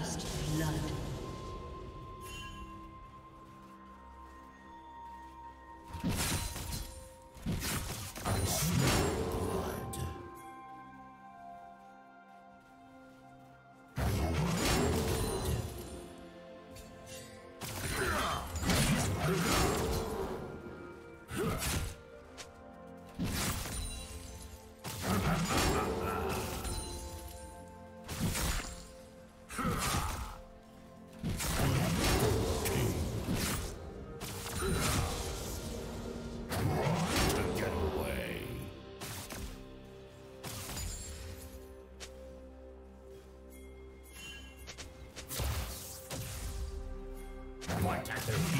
First blood. Right at their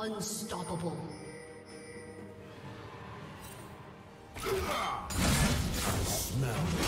Unstoppable. Smell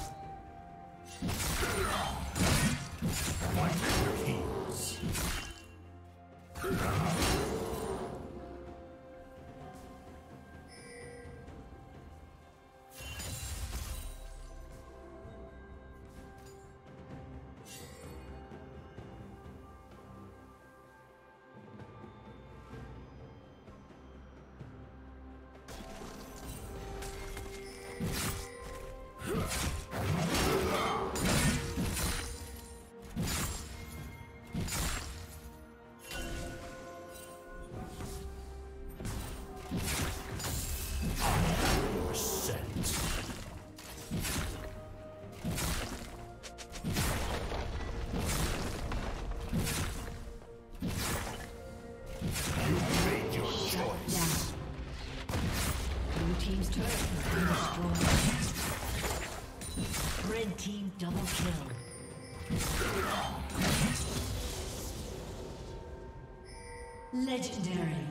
Double kill. Legendary.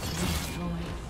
destroyed.